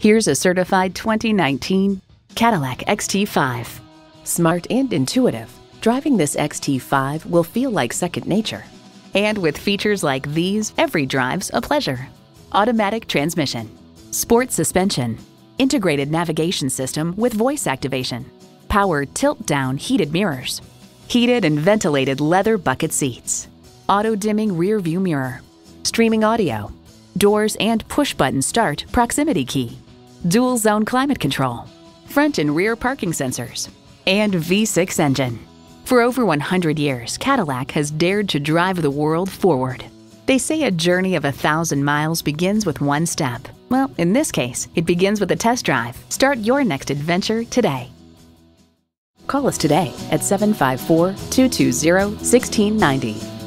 Here's a certified 2019 Cadillac XT5. Smart and intuitive, driving this XT5 will feel like second nature. And with features like these, every drive's a pleasure. Automatic transmission, sport suspension, integrated navigation system with voice activation, power tilt-down heated mirrors, heated and ventilated leather bucket seats, auto-dimming rear view mirror, streaming audio, doors and push-button start proximity key, dual zone climate control, front and rear parking sensors, and V6 engine. For over 100 years, Cadillac has dared to drive the world forward. They say a journey of a thousand miles begins with one step. Well, in this case, it begins with a test drive. Start your next adventure today. Call us today at 754 220 1690.